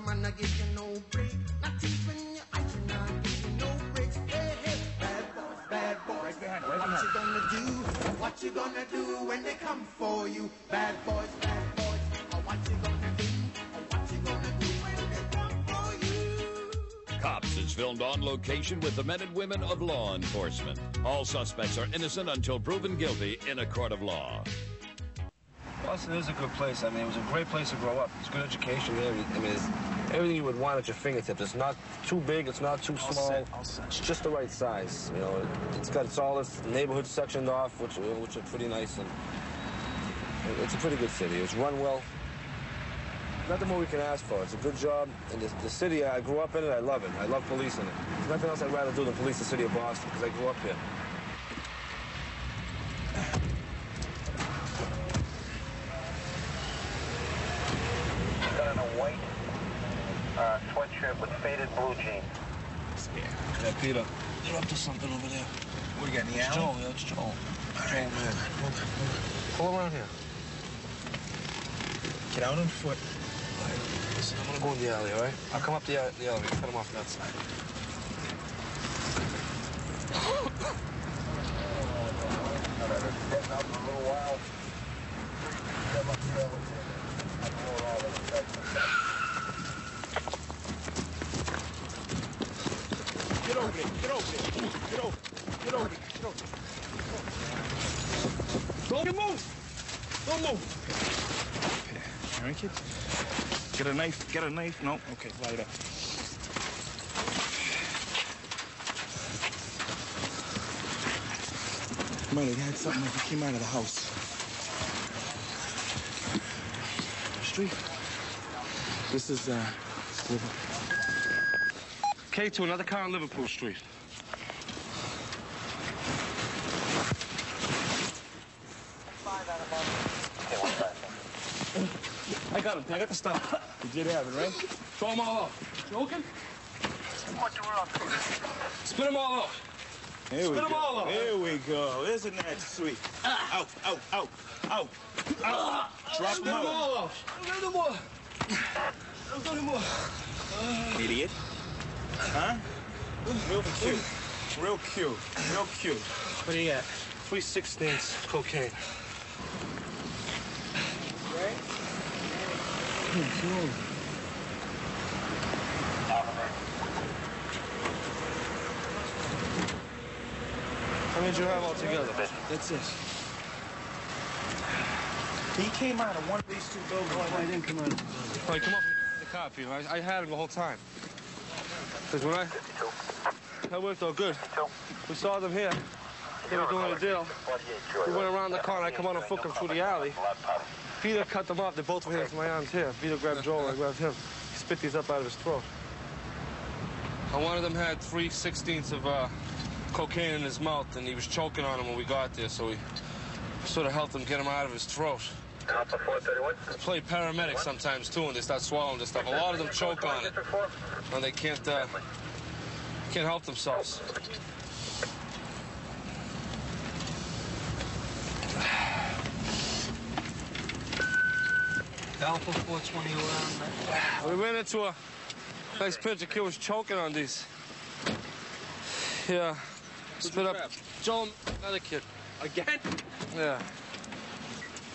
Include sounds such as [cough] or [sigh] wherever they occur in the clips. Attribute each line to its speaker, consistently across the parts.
Speaker 1: your man, I give you no break. Not even your eyes, you not give no breaks. Hey, hey, bad boys, bad boys. What you gonna do? What you gonna do when they come for you? Bad boys, bad boys. What you gonna do? What you gonna do when they come for you?
Speaker 2: Cops is filmed on location with the men and women of law enforcement. All suspects are innocent until proven guilty in a court of law.
Speaker 3: Boston is a good place. I mean, it was a great place to grow up. It's good education there. I mean, it's everything you would want at your fingertips. It's not too big. It's not too
Speaker 4: All
Speaker 3: small.
Speaker 4: set.
Speaker 3: It's just the right size. You know, it's got it's all its neighborhood sectioned off, which uh, which are pretty nice, and it's a pretty good city. It's run well. Nothing more we can ask for. It's a good job, and the, the city I grew up in it. I love it. I love policing it. There's nothing else I'd rather do than police the city of Boston because I grew up here.
Speaker 5: Got on a white uh, sweatshirt with faded blue jeans.
Speaker 3: Yeah, Peter, you're up to something over there.
Speaker 4: What do you got, in the
Speaker 3: It's
Speaker 4: alley?
Speaker 3: Joel, yeah, it's Joel. Joel, man. Pull around here.
Speaker 4: Get out on foot.
Speaker 3: All right, listen, I'm gonna go in the alley, all right? I'll come up the, the elevator, cut him off on that side.
Speaker 4: Get over there. Get over there. Get over. Get over there. Get over there. Don't move. Don't move. All right, kids. Get a knife. Get a knife. No. Okay, light up. Might have had something like he came out of the house. Street. This is uh. Liverpool.
Speaker 3: K2, another car on Liverpool Street.
Speaker 4: I got him. I got the stuff. You did have it, right?
Speaker 3: Throw them all out. Joking? What the Spit them all out.
Speaker 4: Here we
Speaker 3: Spit 'em
Speaker 4: go.
Speaker 3: all out.
Speaker 4: Here we go. Isn't that sweet? Ah. Out, out, out, out, out. Drop
Speaker 3: Spit
Speaker 4: them
Speaker 3: them
Speaker 4: out.
Speaker 3: all out. Don't do any more. Don't do any more. Uh.
Speaker 4: Idiot. Huh? Real cute. Real cute. Real cute.
Speaker 3: What do you got? Three sixteenths cocaine. How many did you have altogether?
Speaker 4: That's it. He came out of one of these two buildings.
Speaker 3: I didn't come out. Oh, he come up with the car, Peter. I, I had him the whole time. Because when I, that worked all good. We saw them here. They were doing a deal. We went around the car and I come out and hook him through the alley. Peter cut them off. They both were here. It's my arms here. Peter grabbed Joel and I grabbed him. He spit these up out of his throat. And one of them had three sixteenths of uh, cocaine in his mouth, and he was choking on him when we got there. So we sort of helped him get him out of his throat.
Speaker 5: Alpha 431.
Speaker 3: I play paramedic sometimes too, and they start swallowing this stuff. A lot of them choke on it, and they can't uh, can't help themselves.
Speaker 6: Alpha 420 around.
Speaker 3: We ran into a nice picture. Kid was choking on these. Yeah, spit up. Joel, another kid.
Speaker 6: Again?
Speaker 3: Yeah.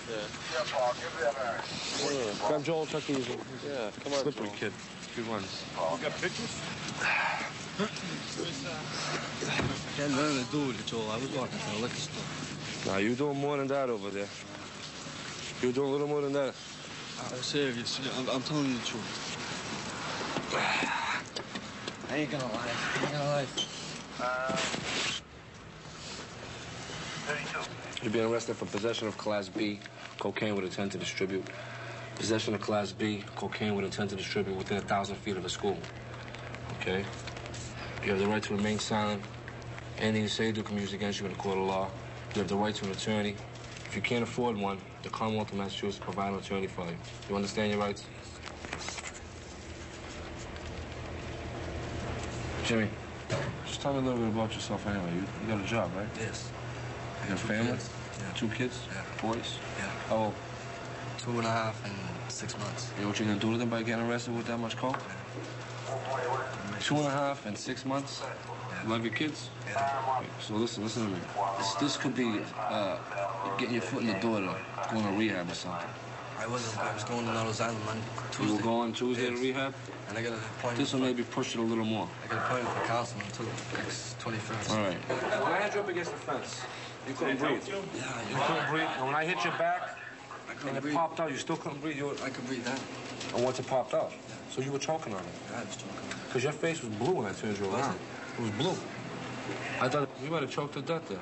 Speaker 3: Yeah. yeah. Grab Joel, Chuck these. Yeah, come on. Slippery kid. Good ones.
Speaker 4: You got pictures?
Speaker 6: Had nothing to do with it, Joel. I was walking to the liquor store.
Speaker 3: Nah, you're doing more than that over there. You're doing a little more than that.
Speaker 6: I'm serious. I'm, I'm telling you the truth. I ain't gonna lie. I ain't gonna lie.
Speaker 5: Uh, 32.
Speaker 3: You're being arrested for possession of Class B cocaine with intent to distribute. Possession of Class B cocaine with intent to distribute within a thousand feet of a school. Okay? You have the right to remain silent. Anything you say or do can be used against you in a court of law. You have the right to an attorney. If you can't afford one, the Commonwealth of Massachusetts provide an attorney for you. You understand your rights? Jimmy, just tell me a little bit about yourself anyway. You, you got a job, right?
Speaker 6: Yes.
Speaker 3: You got a family?
Speaker 6: kids. Yeah.
Speaker 3: Two kids?
Speaker 6: Yeah.
Speaker 3: Boys?
Speaker 6: Yeah.
Speaker 3: How old?
Speaker 6: Two and a half and six months.
Speaker 7: You know what you're gonna do to them by getting arrested with that much coke? Two and a half and six months. Love your kids. So listen, listen to me. This, this could be uh, getting your foot in the door to going to rehab or something.
Speaker 6: I wasn't. I was going to Noddle's Island Monday, Tuesday.
Speaker 7: will go on Tuesday to rehab.
Speaker 6: And I got an appointment.
Speaker 7: This will maybe push it a little more.
Speaker 6: I got an appointment for counseling until next 21st.
Speaker 7: All right.
Speaker 3: When I had you up against the fence, you couldn't breathe.
Speaker 6: Yeah,
Speaker 3: You
Speaker 6: you
Speaker 3: couldn't breathe. And when I hit your back
Speaker 6: I
Speaker 3: and it
Speaker 6: breathe.
Speaker 3: popped out, you still couldn't breathe. You were,
Speaker 6: I could breathe then.
Speaker 3: and once it popped out, so you were choking on it.
Speaker 6: I was choking.
Speaker 3: Because your face was blue when I turned you
Speaker 6: Was
Speaker 3: around. It was blue. I thought you might have choked to death there.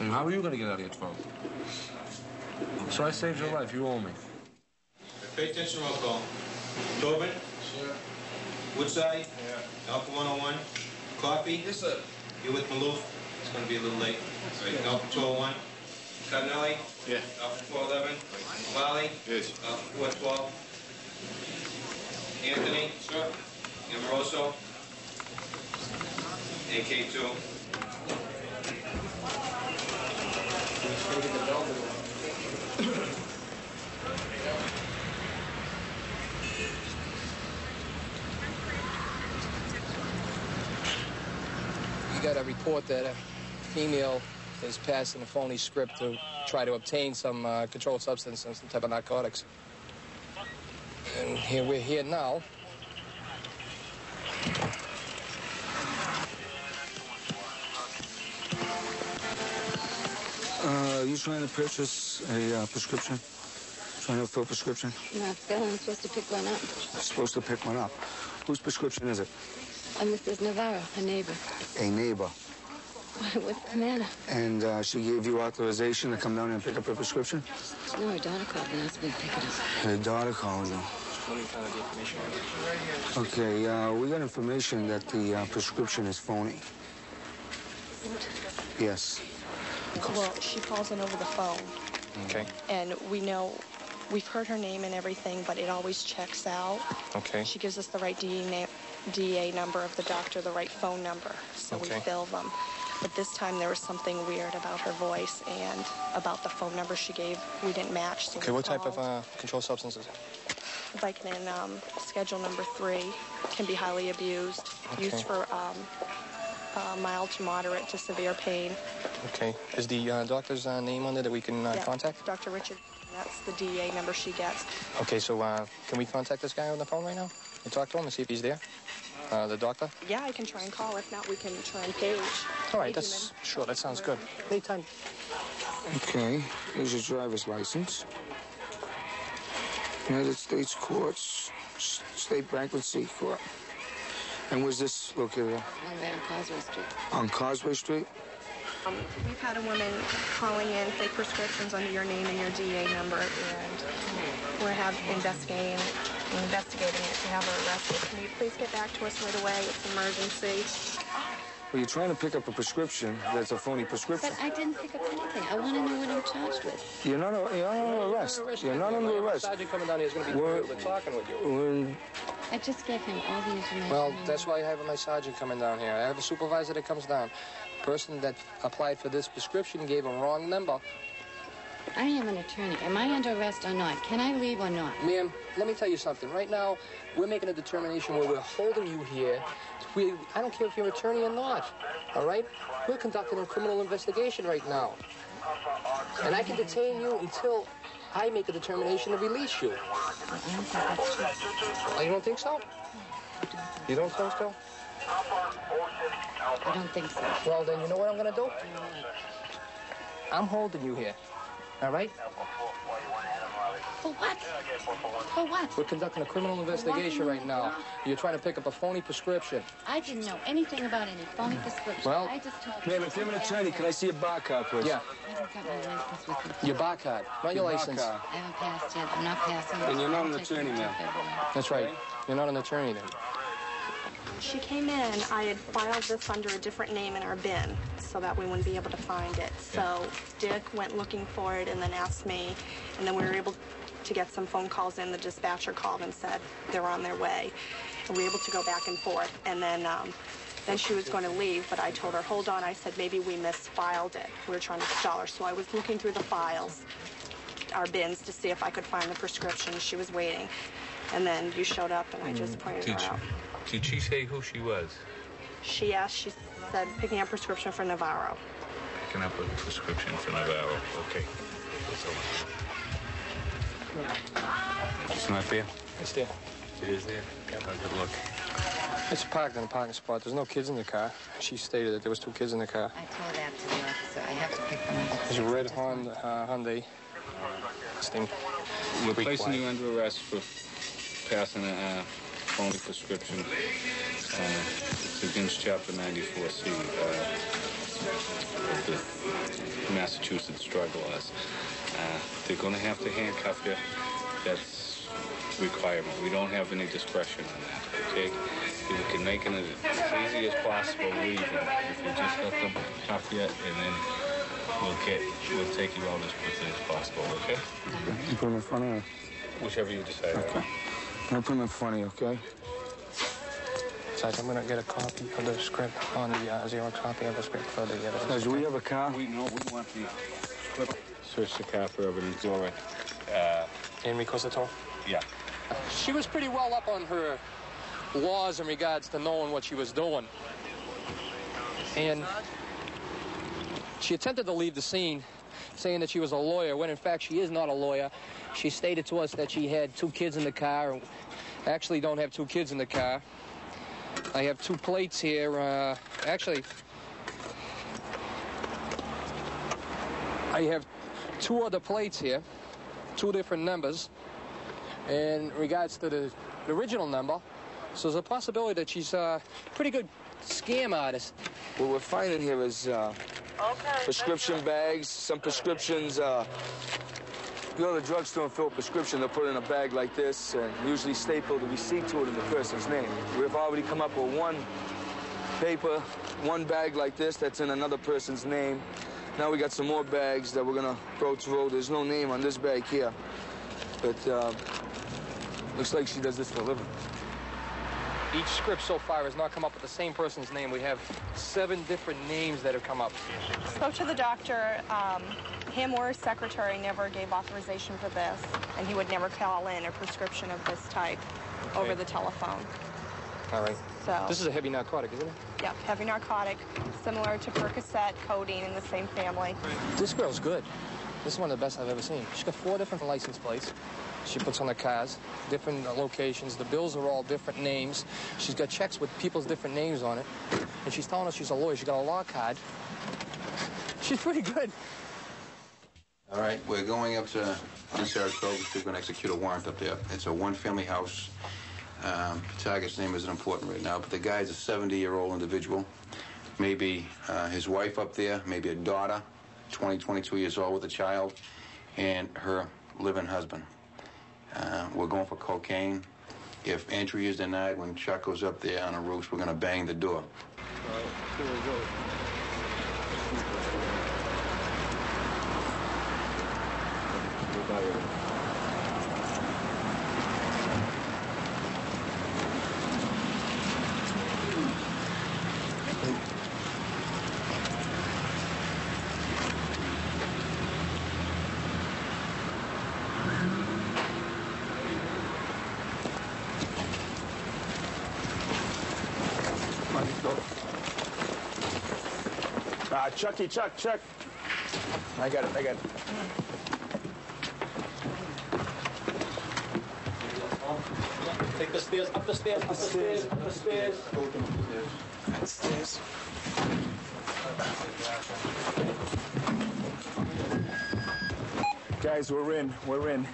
Speaker 3: And how are you going to get out of your throat? So I saved your life. You owe me.
Speaker 8: Pay attention, roll call. Tobin? Sir. Woodside? Yeah. Alpha 101? Coffee? Yes, sir. You with Maloof? It's gonna be a little late. Right, Alpha 201? Cardinelli?
Speaker 4: Yeah.
Speaker 8: Alpha 411? Lally?
Speaker 4: Yes.
Speaker 8: Alpha 412? Anthony? Sir. Amoroso? AK2?
Speaker 9: You got a report that a female is passing a phony script to try to obtain some uh, controlled substance and some type of narcotics. And here we're here now.
Speaker 6: Trying to purchase a uh, prescription? Trying to fill a prescription?
Speaker 10: Not Phil, I'm supposed to pick one up.
Speaker 6: Supposed to pick one up. Whose prescription is it?
Speaker 10: I'm Mrs. Navarro, a neighbor.
Speaker 6: A neighbor.
Speaker 10: What's the matter?
Speaker 6: And uh, she gave you authorization to come down and pick up her prescription?
Speaker 10: No, her daughter called and asked me to pick it up.
Speaker 6: Her daughter called you.
Speaker 9: What do you find out the?
Speaker 6: Okay, uh, we got information that the uh, prescription is phony. Yes.
Speaker 11: Well, she calls in over the phone,
Speaker 9: Okay.
Speaker 11: and we know, we've heard her name and everything, but it always checks out.
Speaker 9: Okay.
Speaker 11: She gives us the right DA, number of the doctor, the right phone number, so we fill them. But this time there was something weird about her voice and about the phone number she gave. We didn't match. So
Speaker 9: Okay, what type of
Speaker 11: called.
Speaker 9: uh, controlled substance is it?
Speaker 11: Vicodin, um, schedule number three, can be highly abused,
Speaker 9: Okay.
Speaker 11: used for um, uh, mild to moderate to severe pain.
Speaker 9: Okay. Is the uh, doctor's uh, name on there that we can uh,
Speaker 11: Yeah,
Speaker 9: contact?
Speaker 11: Dr. Richard. That's the DEA number she gets.
Speaker 9: Okay, so uh, can we contact this guy on the phone right now and talk to him and see if he's there? Uh, the doctor?
Speaker 11: Yeah, I can try and call. If not, we can try and page.
Speaker 9: All right,
Speaker 11: Page
Speaker 9: that's
Speaker 11: him
Speaker 9: sure. That sounds good. Anytime.
Speaker 6: Okay, here's your driver's license. United States Courts, State Bankruptcy Court. And where's this located? at?
Speaker 10: I'm right on Causeway Street.
Speaker 6: On Causeway Street?
Speaker 11: Um, we've had a woman calling in fake prescriptions under your name and your DA number, and we're have investigating investigating it to have her arrested. Can you please get back to us right away? It's emergency.
Speaker 6: Well, you're trying to pick up a prescription that's a phony prescription.
Speaker 10: But I didn't pick up anything. I want to know what I'm charged with.
Speaker 6: You're not, you're not under arrest. You're not under arrest.
Speaker 9: Sergeant coming down here is going to be
Speaker 6: We're-
Speaker 9: with talking with you.
Speaker 10: I just gave him all the information.
Speaker 9: Well, that's why I have my sergeant coming down here. I have a supervisor that comes down. Person that applied for this prescription gave a wrong number.
Speaker 10: I am an attorney. Am I under arrest or not? Can I leave or not?
Speaker 9: Ma'am, let me tell you something. Right now, we're making a determination where we're holding you here. We, I don't care if you're an attorney or not. All right? We're conducting a criminal investigation right now. And I can detain you until I make a determination to release you.
Speaker 10: I don't think.
Speaker 9: Oh, you don't think so? You don't think so?
Speaker 10: I don't think so.
Speaker 9: Well, then you know what I'm gonna do? I'm holding you here. All right?
Speaker 10: For what? For what?
Speaker 9: We're conducting a criminal investigation right now. You're trying to pick up a phony prescription.
Speaker 10: I didn't know anything about any phony prescription.
Speaker 9: Well-
Speaker 10: I just told you.
Speaker 6: Ma'am, if you're an attorney, can I see your bar card, please?
Speaker 9: Yeah,
Speaker 10: I haven't got my license with me.
Speaker 9: your bar card, not your
Speaker 6: Your bar
Speaker 9: license.
Speaker 6: card.
Speaker 10: I haven't passed yet. I'm not passing.
Speaker 6: And you're not an
Speaker 10: I'll take it
Speaker 6: attorney,
Speaker 10: until
Speaker 6: ma'am.
Speaker 9: That's right. You're not an attorney then.
Speaker 11: She came in. I had filed this under a different name in our bin, so that we wouldn't be able to find it. So Dick went looking for it and then asked me, and then we were able to get some phone calls in. The dispatcher called and said they're on their way, and we were able to go back and forth. And then, um, then she was going to leave, but I told her, hold on. I said maybe we misfiled it. We were trying to stall her, so I was looking through the files. our bins to see if I could find the prescription. She was waiting. And then you showed up and I just pointed
Speaker 4: Did
Speaker 11: her
Speaker 4: she,
Speaker 11: out.
Speaker 4: did she say who she was?
Speaker 11: She asked, she said, picking up prescription for Navarro.
Speaker 4: Picking up a prescription for Navarro. Okay. It's not there?
Speaker 9: It's there.
Speaker 4: It is there? Have a good look.
Speaker 9: It's parked in a parking spot. There's no kids in the car. She stated that there was two kids in the car.
Speaker 10: I told that to the officer. I have to pick them up.
Speaker 9: There's a red Honda, uh, Hyundai. This thing.
Speaker 4: We're
Speaker 9: Pretty
Speaker 4: placing
Speaker 9: quiet.
Speaker 4: you under arrest for passing a uh, phony prescription. Uh, it's against Chapter 94C uh, of the Massachusetts drug laws. Uh, they're going to have to handcuff you. That's requirement. We don't have any discretion on that, okay? We can make it as easy as possible leaving if you just let them cuff you, and then we'll get, we'll take you out as quickly as possible, okay?
Speaker 6: You put them in front of her.
Speaker 4: Whichever you decide.
Speaker 6: Okay. Gonna put him in front of you, okay?
Speaker 9: Besides, I'm gonna get a copy of the script on the uh, Xerox copy of the script for the evidence.
Speaker 6: Guys, do we have a car?
Speaker 4: We know we want the script. Search the car for evidence. All right. Uh,
Speaker 9: Amy Cosatore?
Speaker 4: yeah.
Speaker 9: She was pretty well up on her laws in regards to knowing what she was doing. And she attempted to leave the scene saying that she was a lawyer, when in fact she is not a lawyer. She stated to us that she had two kids in the car. Actually, don't have two kids in the car. I have two plates here. Uh, actually, I have two other plates here, two different numbers in regards to the, the original number. So there's a possibility that she's a pretty good scam artist.
Speaker 6: What we're finding here is uh,
Speaker 11: Okay.
Speaker 6: prescription bags, some prescriptions. Uh, you go to the drugstore and fill a prescription, they'll put it in a bag like this and usually staple the receipt to it in the person's name. We've already come up with one paper, one bag like this that's in another person's name. Now we got some more bags that we're gonna go through. There's no name on this bag here, but uh, looks like she does this for a living.
Speaker 9: Each script so far has not come up with the same person's name. We have seven different names that have come up.
Speaker 11: Spoke to the doctor. Um, him or his secretary never gave authorization for this, and he would never call in a prescription of this type over the telephone.
Speaker 9: All right.
Speaker 11: So,
Speaker 9: This is a heavy narcotic, isn't it?
Speaker 11: yeah, heavy narcotic, similar to Percocet, codeine in the same family.
Speaker 9: This girl's good. This is one of the best I've ever seen. She's got four different license plates. She puts on the cars, different uh, locations. The bills are all different names. She's got checks with people's different names on it. And she's telling us she's a lawyer. She got a law card. [laughs] She's pretty good.
Speaker 12: All right, we're going up to Saratoga. We're going to execute a warrant up there. It's a one-family house. Um, target's name isn't important right now, but the guy's a 70-year-old individual. Maybe uh, his wife up there, maybe a daughter, 20, 22 years old with a child, and her living husband. Uh, we're going for cocaine. If entry is denied, when Chuck goes up there on the roof, we're going to bang the door.
Speaker 6: Ah, Chucky, Chuck, Chuck. I got it, I got it.
Speaker 13: Take the stairs, up the stairs, up the stairs, up the stairs.
Speaker 6: Stairs. Guys, we're in, we're in.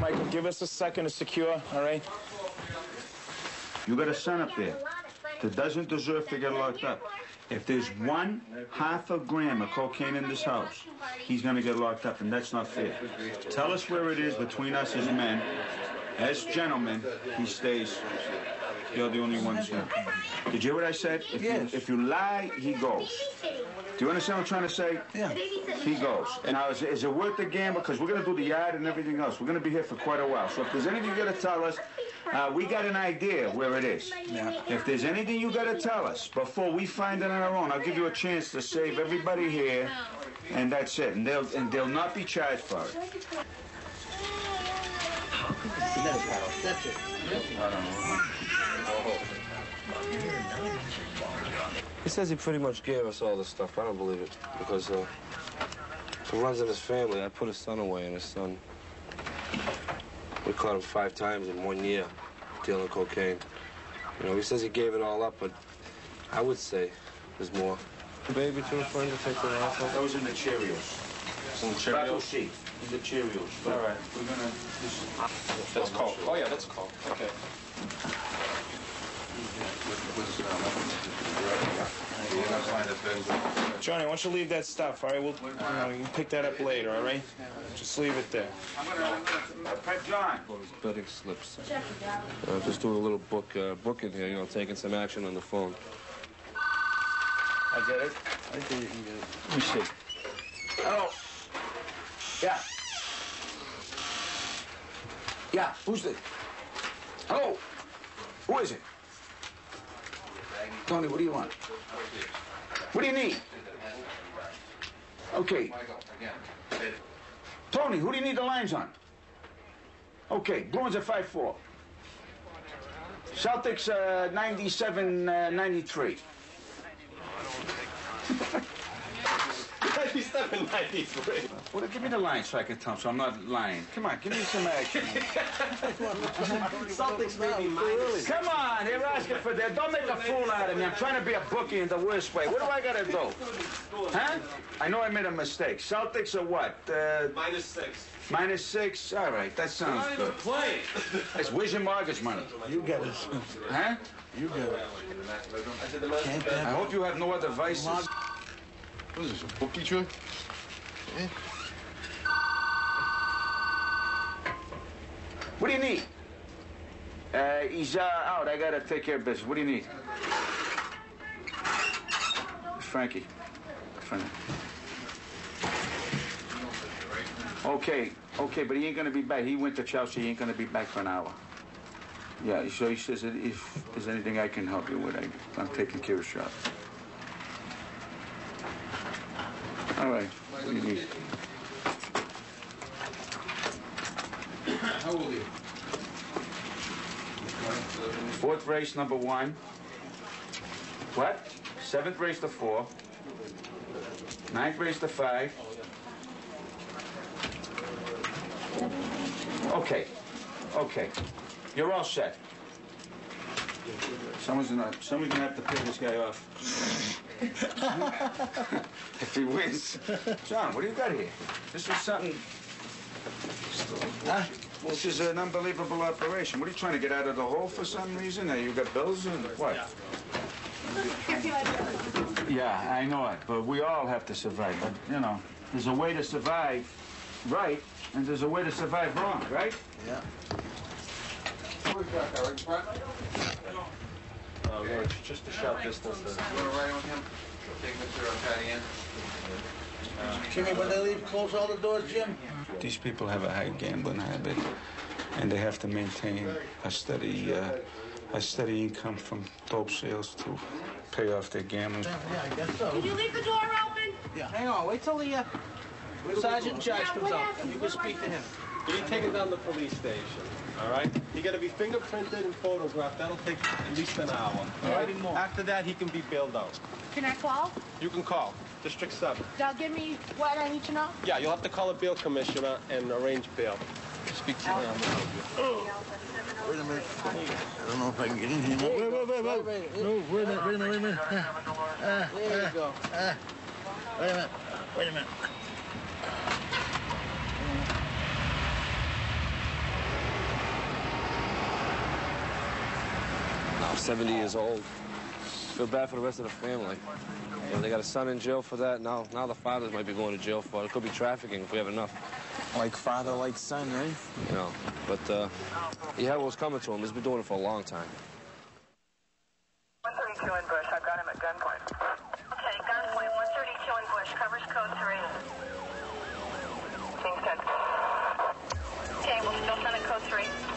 Speaker 6: Michael, give us a second to secure, all right?
Speaker 14: You got a son up there that doesn't deserve to get locked up. If there's one half a gram of cocaine in this house, he's gonna get locked up, and that's not fair. Tell us where it is between us as men. As gentlemen, he stays. You're the only ones here. Did you hear what I said? If, you, if you lie, he goes. Do you understand what I'm trying to say? Yeah. He goes. And now, is, is it worth the gamble? Because we're going to do the yard and everything else. We're going to be here for quite a while. So if there's anything you got to tell us, Uh, we got an idea where it is. If there's anything you gotta tell us before we find it on our own, I'll give you a chance to save everybody here, and that's it. And they'll and they'll not be charged for it.
Speaker 15: That's it.
Speaker 3: He says he pretty much gave us all this stuff. I don't believe it because uh, it runs in his family. I put his son away, and his son, we caught him five times in one year dealing cocaine. You know, he says he gave it all up, but I would say there's more. Baby to a friend to take the off of.
Speaker 14: Those in the Cheerios.
Speaker 3: Some
Speaker 14: Battle sheet. In the Cheerios. All right. We're gonna. Just,
Speaker 16: That's Coke. Oh, yeah, that's Coke. Okay.
Speaker 17: Johnny, why don't you leave that stuff, all right? We'll, you know, you can pick that up later, all right? Just leave it there.
Speaker 14: I'm gonna, I'm gonna pet John.
Speaker 3: Betting slips. Uh, just doing a little book uh, book in here, you know, taking some action on the phone.
Speaker 14: I get it.
Speaker 3: I think you can get it.
Speaker 14: Let me see. Hello. Yeah. Yeah, who's this? Hello. Who is it? Tony, what do you want? What do you need? Okay. Michael, again. Tony, who do you need the lines on? Okay, Bruins at 5-4. Celtics uh, 97 uh, 93.
Speaker 16: 97, 93.
Speaker 14: Well, give me the line so I can tell 'em so I'm not lying. Come on, give me some action.
Speaker 16: Celtics maybe minus.
Speaker 14: Come on, they're asking for that. Don't make a fool out of me. I'm trying to be a bookie in the worst way. What do I gotta do? Huh? I know I made a mistake. Celtics are what? Uh,
Speaker 16: Minus six.
Speaker 14: minus six? All right, that sounds good.
Speaker 16: Play.
Speaker 14: It's where's your mortgage money?
Speaker 18: You get it.
Speaker 14: Huh?
Speaker 18: You get it.
Speaker 14: I hope you have no other vices.
Speaker 18: What is this, a bookie trick?
Speaker 14: What do you need? Uh, he's uh, out. I gotta take care of business. What do you need? Frankie. Frankie. Okay, okay, but he ain't gonna be back. He went to Chelsea. He ain't gonna be back for an hour. Yeah, so he says if there's anything I can help you with, I, I'm taking care of shop. All right. What do you need?
Speaker 19: How old are you?
Speaker 14: Fourth race, number one. What? Seventh race to four. Ninth race to five. Okay. Okay. You're all set. Someone's gonna, someone's gonna have to pay this guy off. If he wins. John, what do you got here? This is something. Huh? This is an unbelievable operation. What are you trying to get out of the hole for some reason? Or you got bills and what? Yeah, I know it, but we all have to survive. But, you know, there's a way to survive right, and there's a way to survive wrong, right?
Speaker 18: Yeah.
Speaker 16: Uh, we're just a short distance.
Speaker 19: You wanna ride with him? Take Mr. Patty in?
Speaker 18: Jimmy, when they leave, close all the doors, Jim?
Speaker 14: These people have a high gambling habit, and they have to maintain a steady, uh, a steady income from dope sales to pay off their gambling.
Speaker 18: Yeah, I guess so.
Speaker 8: Can you leave the door open?
Speaker 18: Yeah. Hang on, wait till the uh, sergeant in charge comes out. You can speak to him.
Speaker 16: Can You take it down to the police station, all right? You gotta be fingerprinted and photographed. That'll take at least an hour, all right?
Speaker 18: Maybe more.
Speaker 16: After that, he can be bailed out.
Speaker 8: Can I call?
Speaker 16: You can call District 7.
Speaker 8: They'll give me what I need to know?
Speaker 16: Yeah, you'll have to call a bail commissioner and arrange bail.
Speaker 18: Speak to him. Wait a minute. I don't know if I can get in here. Wait, wait, wait, wait. wait. No, wait a minute, wait a minute, wait a minute. Uh, there you go. Uh, wait a minute, wait a minute.
Speaker 3: Now 70 years old. Feel bad for the rest of the family. You know, they got a son in jail for that. Now, now the fathers might be going to jail for it. It could be trafficking if we have enough.
Speaker 20: Like father, like son, right?
Speaker 3: You know, but uh, he had what was coming to him. He's been doing it for a long time.
Speaker 5: 132 in Bush. I've got him at gunpoint. Okay, gunpoint. 132 in Bush. Covers code 3. Kingston. Okay, we'll still send it code 3.